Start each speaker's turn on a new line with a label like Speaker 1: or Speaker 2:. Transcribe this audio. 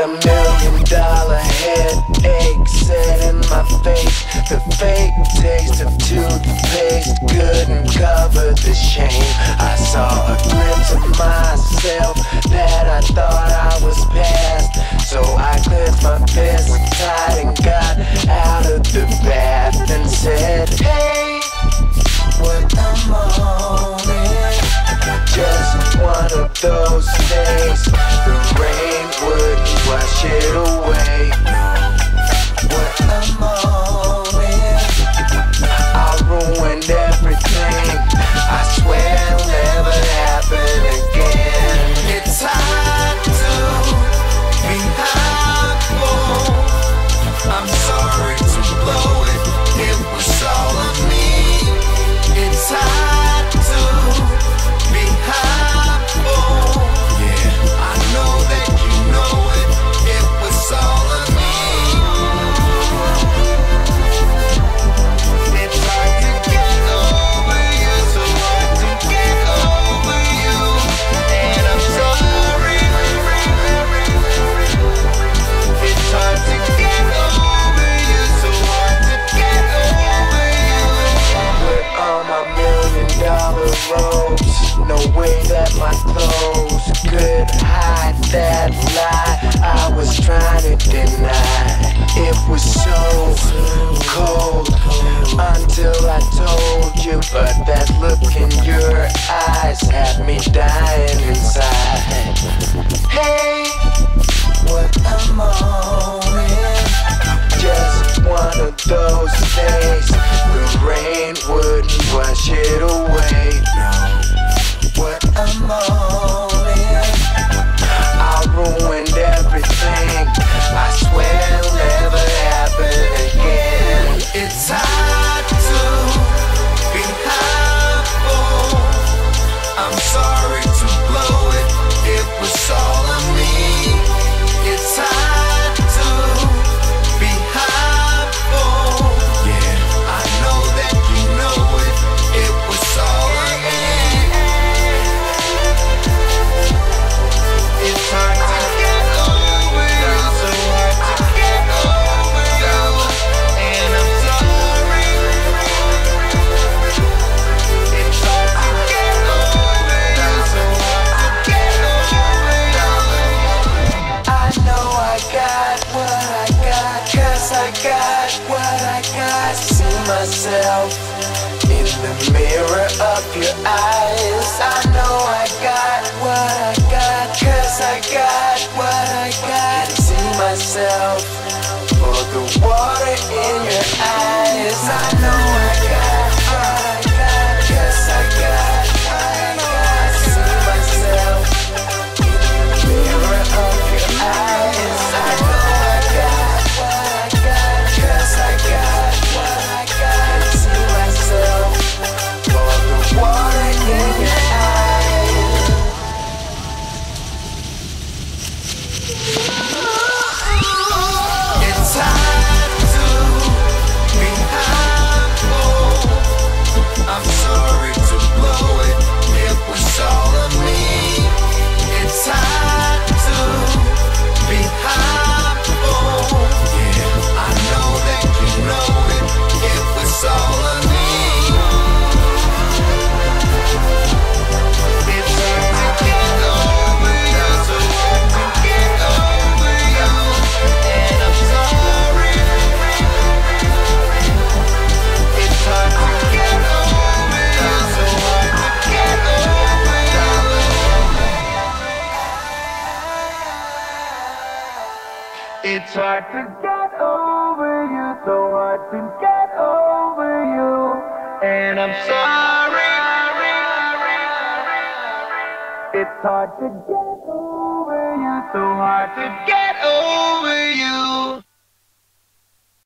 Speaker 1: a million dollar headache set in my face. The fake taste of toothpaste couldn't cover the shame. I saw a glimpse of myself that I thought I was past. So I cleansed my No way that my clothes could hide that lie. I was trying to deny It was so cold Until I told you But that look in your eyes Had me dying inside. Hey, what I'm on Just one of those days The rain wouldn't wash it in the mirror of your eyes. I know I got what I got, cause I got what I got. Can see myself for the water in your eyes. I know. tried to get over you, So I to get over you. And I'm sorry. It's hard to get over you, so hard to get over you.